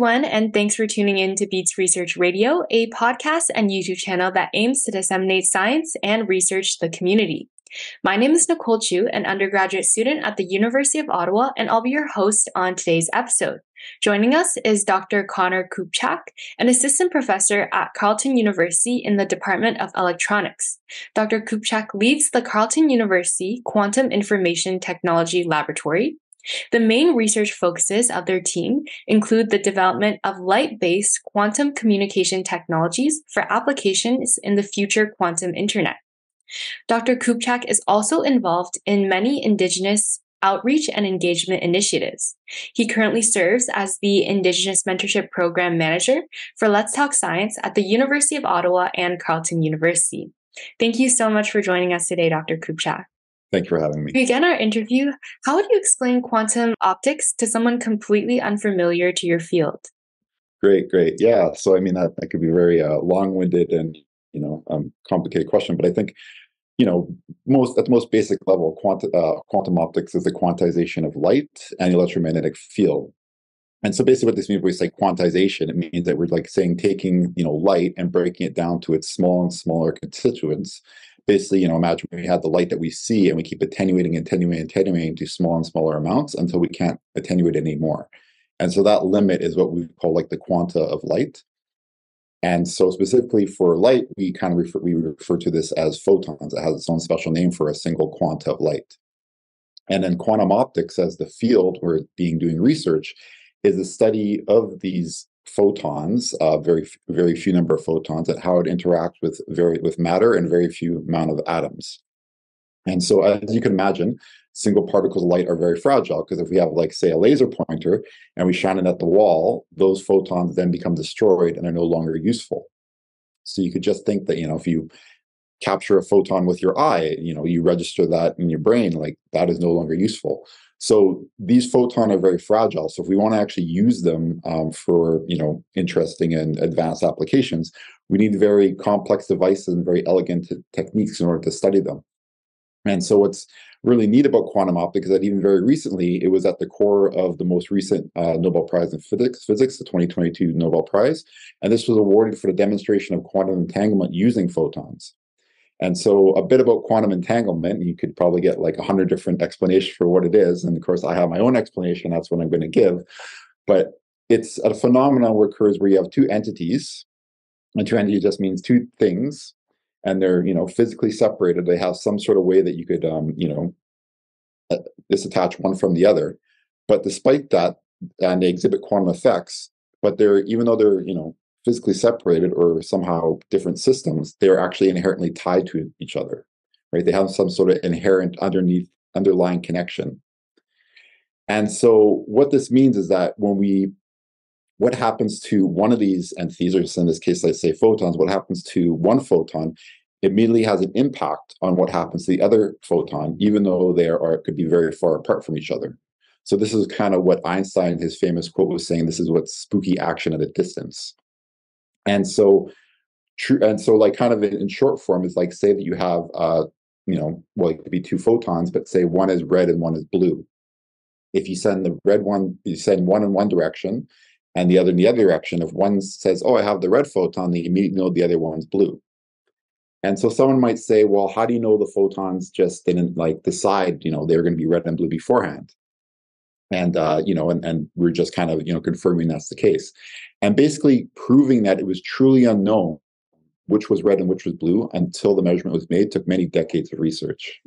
everyone, and thanks for tuning in to Beats Research Radio, a podcast and YouTube channel that aims to disseminate science and research to the community. My name is Nicole Chu, an undergraduate student at the University of Ottawa, and I'll be your host on today's episode. Joining us is Dr. Connor Kupchak, an assistant professor at Carleton University in the Department of Electronics. Dr. Kupchak leads the Carleton University Quantum Information Technology Laboratory. The main research focuses of their team include the development of light based quantum communication technologies for applications in the future quantum internet. Dr. Kupchak is also involved in many Indigenous outreach and engagement initiatives. He currently serves as the Indigenous Mentorship Program Manager for Let's Talk Science at the University of Ottawa and Carleton University. Thank you so much for joining us today, Dr. Kupchak. Thank you for having me. To begin our interview, how would you explain quantum optics to someone completely unfamiliar to your field? Great, great. Yeah. So, I mean, that, that could be very uh, long winded and, you know, um, complicated question, but I think you know, most at the most basic level, quantum, uh, quantum optics is the quantization of light and electromagnetic field. And so basically what this means when we say quantization, it means that we're like saying taking, you know, light and breaking it down to its small and smaller constituents. Basically, you know, imagine we had the light that we see and we keep attenuating, and attenuating, attenuating to small and smaller amounts until we can't attenuate anymore. And so that limit is what we call like the quanta of light. And so specifically for light, we kind of refer, we refer to this as photons. It has its own special name for a single quanta of light. And then quantum optics as the field where being doing research is the study of these photons, uh, very very few number of photons, and how it interacts with very with matter and very few amount of atoms. And so, as you can imagine, single particles of light are very fragile because if we have, like, say, a laser pointer and we shine it at the wall, those photons then become destroyed and are no longer useful. So you could just think that, you know, if you capture a photon with your eye, you know, you register that in your brain, like that is no longer useful. So these photons are very fragile. So if we want to actually use them um, for, you know, interesting and advanced applications, we need very complex devices and very elegant t- techniques in order to study them. And so what's really neat about quantum optics is that even very recently, it was at the core of the most recent uh, Nobel Prize in Physics, Physics, the 2022 Nobel Prize. And this was awarded for the demonstration of quantum entanglement using photons. And so a bit about quantum entanglement, you could probably get like a hundred different explanations for what it is. And of course, I have my own explanation. That's what I'm going to give. But it's a phenomenon where occurs where you have two entities. And two entities just means two things and they're you know physically separated they have some sort of way that you could um, you know uh, disattach one from the other but despite that and they exhibit quantum effects but they're even though they're you know physically separated or somehow different systems they're actually inherently tied to each other right they have some sort of inherent underneath underlying connection and so what this means is that when we what happens to one of these entities, or in this case, let's say photons, what happens to one photon immediately has an impact on what happens to the other photon, even though they are could be very far apart from each other. So this is kind of what Einstein, his famous quote, was saying. This is what spooky action at a distance. And so, true. And so, like, kind of in, in short form, is like say that you have, uh, you know, well, it could be two photons, but say one is red and one is blue. If you send the red one, you send one in one direction, and the other in the other direction. If one says, "Oh, I have the red photon," they immediately know the other one's blue. And so someone might say, "Well, how do you know the photons just didn't like decide? You know, they were going to be red and blue beforehand?" And uh, you know, and and we're just kind of you know confirming that's the case, and basically proving that it was truly unknown which was red and which was blue until the measurement was made took many decades of research.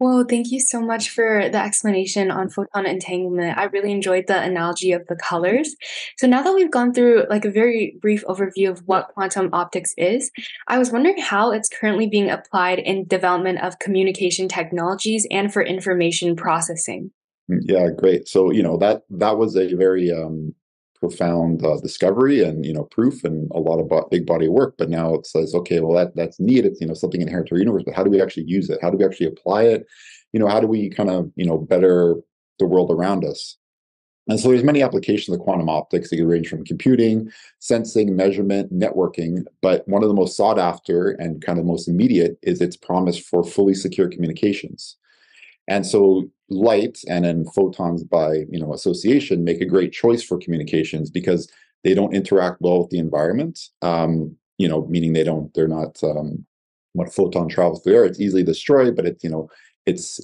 Well, thank you so much for the explanation on photon entanglement. I really enjoyed the analogy of the colors. So now that we've gone through like a very brief overview of what quantum optics is, I was wondering how it's currently being applied in development of communication technologies and for information processing. Mm, yeah, great. So, you know, that that was a very um profound uh, discovery and you know proof and a lot of bo- big body of work but now it says okay well that that's neat it's you know something inherent to our universe but how do we actually use it how do we actually apply it you know how do we kind of you know better the world around us and so there's many applications of quantum optics. They can range from computing, sensing, measurement, networking. But one of the most sought after and kind of most immediate is its promise for fully secure communications. And so light and then photons by you know association make a great choice for communications because they don't interact well with the environment. Um, you know, meaning they don't, they're not um, when a photon travels through air, it's easily destroyed, but it, you know, its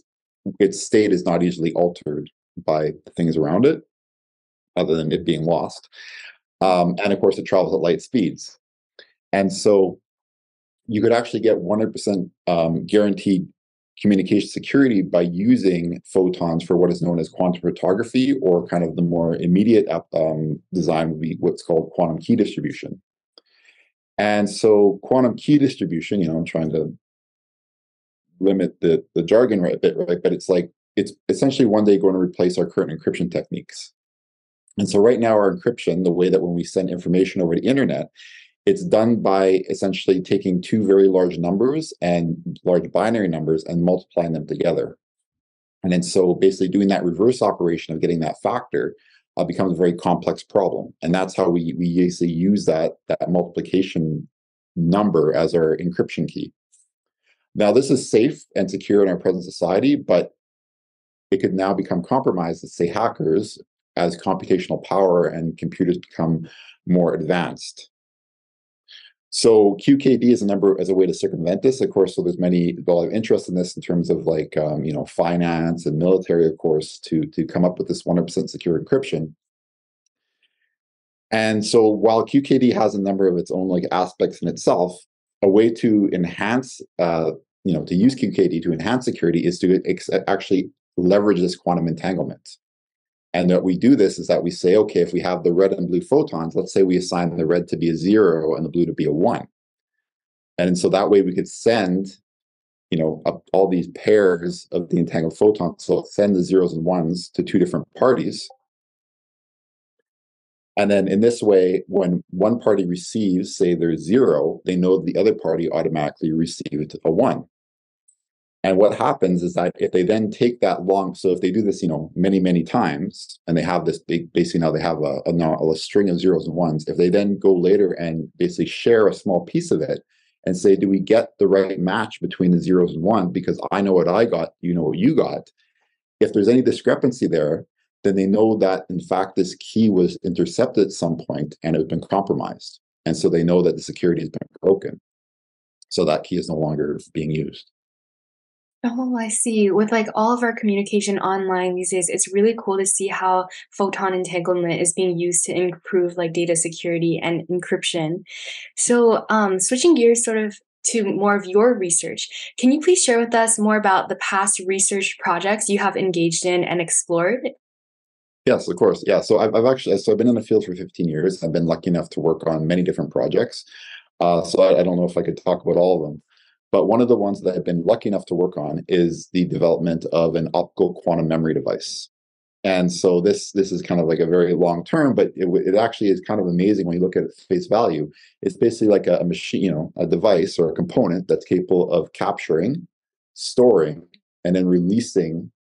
its state is not easily altered by the things around it, other than it being lost. Um, and of course, it travels at light speeds. And so you could actually get 100% um, guaranteed communication security by using photons for what is known as quantum cryptography, or kind of the more immediate um, design would be what's called quantum key distribution. And so quantum key distribution, you know, I'm trying to limit the, the jargon right a bit, right? But it's like it's essentially one day going to replace our current encryption techniques. And so right now our encryption, the way that when we send information over the internet, it's done by essentially taking two very large numbers and large binary numbers and multiplying them together. And then so basically doing that reverse operation of getting that factor uh, becomes a very complex problem. And that's how we, we basically use that, that multiplication number as our encryption key. Now, this is safe and secure in our present society, but it could now become compromised, let's say hackers, as computational power and computers become more advanced. So QKD is a number as a way to circumvent this, of course. So there's many a lot of interest in this in terms of like um, you know finance and military, of course, to to come up with this 100% secure encryption. And so while QKD has a number of its own like aspects in itself, a way to enhance uh, you know to use QKD to enhance security is to ex- actually leverage this quantum entanglement. And that we do this is that we say, okay, if we have the red and blue photons, let's say we assign the red to be a zero and the blue to be a one. And so that way we could send, you know, all these pairs of the entangled photons. So send the zeros and ones to two different parties. And then in this way, when one party receives, say, their zero, they know the other party automatically received a one. And what happens is that if they then take that long, so if they do this, you know, many, many times, and they have this big, basically now they have a, a, a string of zeros and ones, if they then go later and basically share a small piece of it and say, do we get the right match between the zeros and ones? Because I know what I got, you know what you got. If there's any discrepancy there, then they know that in fact this key was intercepted at some point and it has been compromised. And so they know that the security has been broken. So that key is no longer being used. Oh, I see. With like all of our communication online these days, it's really cool to see how photon entanglement is being used to improve like data security and encryption. So, um, switching gears sort of to more of your research, can you please share with us more about the past research projects you have engaged in and explored? Yes, of course. Yeah. So I've, I've actually, so I've been in the field for 15 years. I've been lucky enough to work on many different projects. Uh, so I, I don't know if I could talk about all of them. But one of the ones that I've been lucky enough to work on is the development of an optical quantum memory device. And so this this is kind of like a very long term, but it, it actually is kind of amazing when you look at it face value. It's basically like a, a machine, you know, a device or a component that's capable of capturing, storing, and then releasing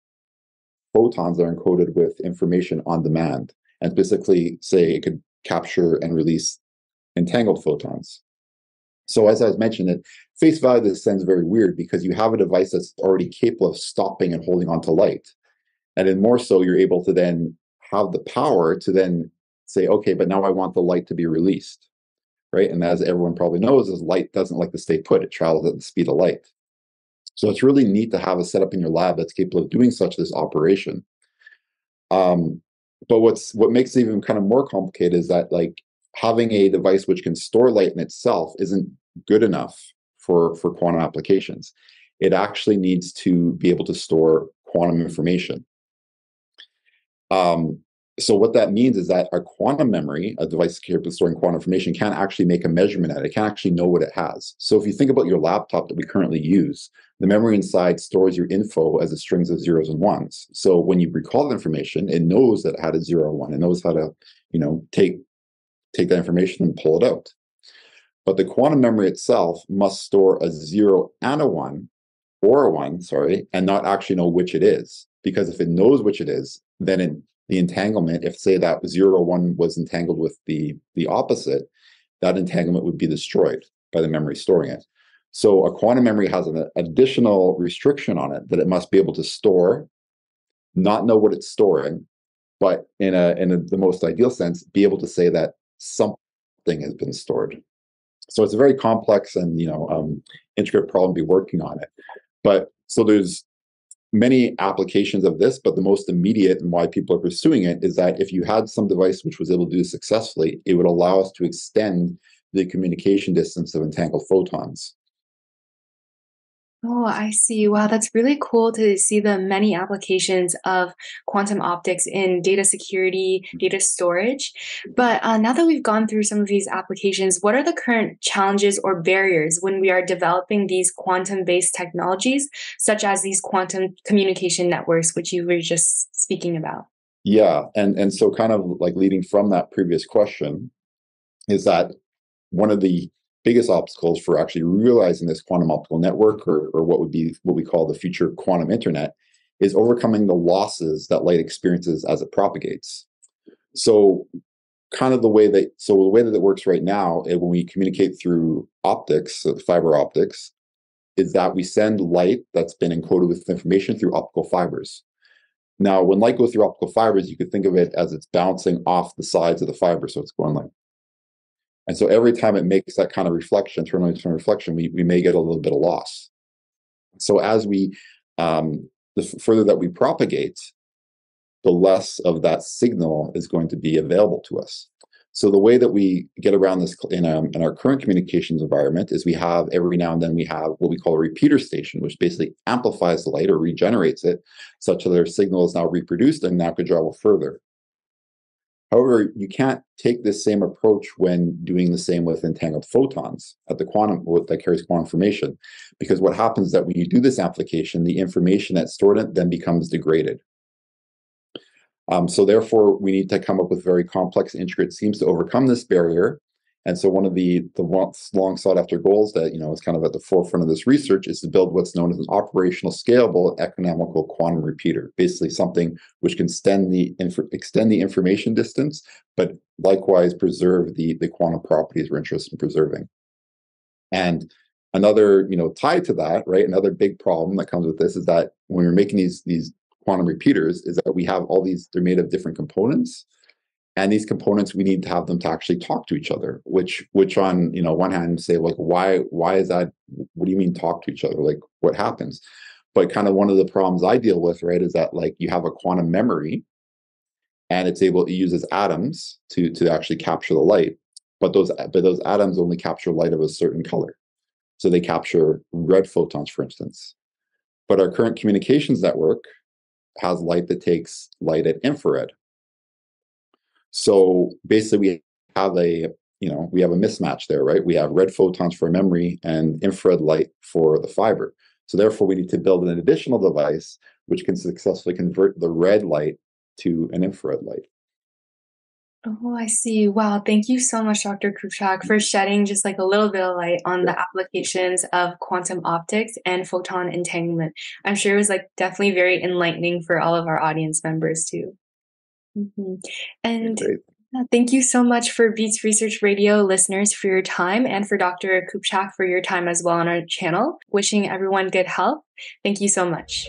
photons that are encoded with information on demand. And basically, say it could capture and release entangled photons. So as I was mentioned, at face value, this sounds very weird because you have a device that's already capable of stopping and holding on to light. And then more so, you're able to then have the power to then say, okay, but now I want the light to be released. Right. And as everyone probably knows, is light doesn't like to stay put. It travels at the speed of light. So it's really neat to have a setup in your lab that's capable of doing such this operation. Um, but what's what makes it even kind of more complicated is that like having a device which can store light in itself isn't good enough for, for quantum applications. It actually needs to be able to store quantum information. Um, so what that means is that a quantum memory, a device capable of storing quantum information, can actually make a measurement at it. It can actually know what it has. So if you think about your laptop that we currently use, the memory inside stores your info as a strings of zeros and ones. So when you recall the information, it knows that it had a zero one. It knows how to, you know, take take that information and pull it out. But the quantum memory itself must store a zero and a one, or a one, sorry, and not actually know which it is. Because if it knows which it is, then in the entanglement, if say that zero one was entangled with the, the opposite, that entanglement would be destroyed by the memory storing it. So a quantum memory has an additional restriction on it that it must be able to store, not know what it's storing, but in a in a, the most ideal sense, be able to say that something has been stored. So it's a very complex and you know um, intricate problem to be working on it. But so there's many applications of this, but the most immediate and why people are pursuing it is that if you had some device which was able to do this successfully, it would allow us to extend the communication distance of entangled photons. Oh, I see. Wow, that's really cool to see the many applications of quantum optics in data security, data storage. But uh, now that we've gone through some of these applications, what are the current challenges or barriers when we are developing these quantum based technologies, such as these quantum communication networks, which you were just speaking about? Yeah. And, and so, kind of like leading from that previous question, is that one of the biggest obstacles for actually realizing this quantum optical network or, or what would be what we call the future quantum internet is overcoming the losses that light experiences as it propagates. So kind of the way that so the way that it works right now eh, when we communicate through optics fiber optics is that we send light that's been encoded with information through optical fibers. Now when light goes through optical fibers you could think of it as it's bouncing off the sides of the fiber so it's going like and so every time it makes that kind of reflection, internal internal reflection, we, we may get a little bit of loss. So as we, um, the further that we propagate, the less of that signal is going to be available to us. So the way that we get around this in, um, in our current communications environment is we have every now and then we have what we call a repeater station, which basically amplifies the light or regenerates it, such that our signal is now reproduced and now could travel further. However, you can't take this same approach when doing the same with entangled photons at the quantum that carries quantum information, because what happens is that when you do this application, the information that's stored in it then becomes degraded. Um, so therefore, we need to come up with very complex, intricate schemes to overcome this barrier and so one of the the long sought after goals that you know is kind of at the forefront of this research is to build what's known as an operational scalable economical quantum repeater, basically something which can extend the extend the information distance, but likewise preserve the the quantum properties we're interested in preserving. And another you know tied to that, right? Another big problem that comes with this is that when we're making these these quantum repeaters, is that we have all these they're made of different components and these components we need to have them to actually talk to each other which which on you know one hand say like why why is that? What do you mean talk to each other? Like what happens? But kind of one of the problems i deal with right is that like you have a quantum memory and it's able it uses atoms to to actually capture the light but those but those atoms only capture light of a certain color. So they capture red photons for instance. But our current communications network has light that takes light at infrared so basically, we have a you know we have a mismatch there, right? We have red photons for memory and infrared light for the fiber. So therefore, we need to build an additional device which can successfully convert the red light to an infrared light. Oh, I see. Wow. Thank you so much, Dr. Kupchak, for shedding just like a little bit of light on the applications of quantum optics and photon entanglement. I'm sure it was like definitely very enlightening for all of our audience members too. Mhm. And thank you so much for Beats Research Radio listeners for your time and for Dr. Kupchak for your time as well on our channel. Wishing everyone good health. Thank you so much.